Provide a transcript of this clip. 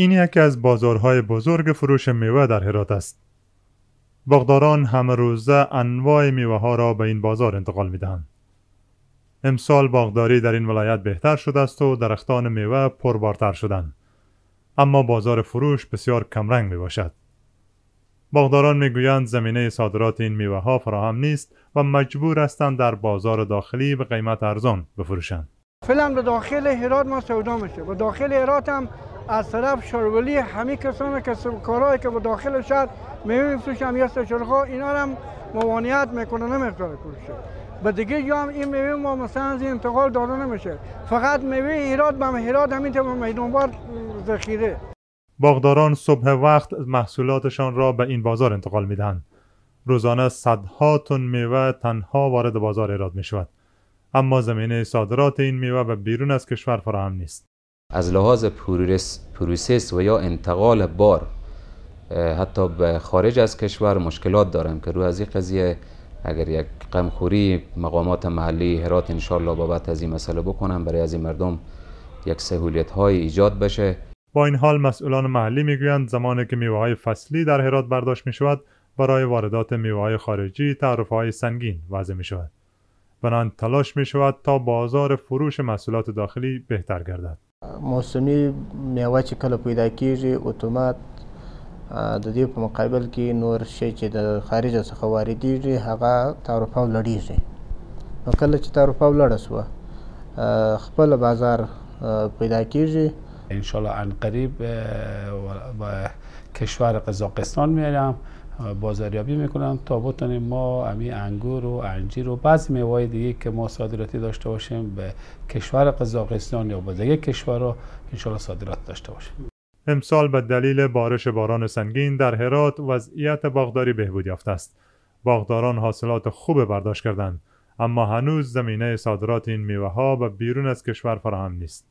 این یکی از بازارهای بزرگ فروش میوه در هرات است. باغداران همه روزه انواع میوه ها را به این بازار انتقال می دهند. امسال باغداری در این ولایت بهتر شده است و درختان میوه پربارتر شدند. اما بازار فروش بسیار کمرنگ می باشد. باغداران می‌گویند زمینه صادرات این میوه ها فراهم نیست و مجبور هستند در بازار داخلی به قیمت ارزان بفروشند. فعلا به داخل هرات ما سودا میشه به داخل هرات هم از طرف شارولی همه که کارهایی که به داخل شهر میوه میفروشن یا سچرخا اینا هم موانعت می‌کنه نمی‌خواد فروشه به دیگه جا هم این میوه ما مثلا از انتقال داده نمیشه. فقط میوه هرات به هرات همین تو میدان بار ذخیره. باغداران صبح وقت محصولاتشان را به این بازار انتقال می‌دهند. روزانه صدها تن میوه تنها وارد بازار ایراد می شود اما زمینه صادرات این میوه به بیرون از کشور فراهم نیست. از لحاظ process و یا انتقال بار حتی به خارج از کشور مشکلات دارم که رو از این قضیه اگر یک غمخوری مقامات محلی هرات انشالله بابت از این مسئله بکنم برای از این مردم یک سهولیت های ایجاد بشه. با این حال مسئولان محلی می‌گویند زمانی که میوه های فصلی در هرات برداشت می شود برای واردات میوه های خارجی تعرفه های سنگین وضع می شود بنان تلاش می شود تا بازار فروش محصولات داخلی بهتر گردد. موسمی میوه چې کله پیدا کیږي اتومات د دې په مقابل کې نور شی چې د خارج څخه واردېږي هغه تعرفه لړیږي. نو کله چې تعرفه لړه سوه خپل بازار پیدا کیږي. انشالله ان قریب با کشور قزاقستان میرم بازاریابی می‌کنم تا بتونیم ما امی انگور و انجیر و بعضی میوه دیگه که ما صادراتی داشته باشیم به کشور قزاقستان یا به دیگه کشورها انشالله صادرات داشته باشیم. امسال به دلیل بارش باران سنگین در هرات وضعیت باغداری بهبود یافته است. باغداران حاصلات خوب برداشت کردند اما هنوز زمینه صادرات این میوه ها به بیرون از کشور فراهم نیست.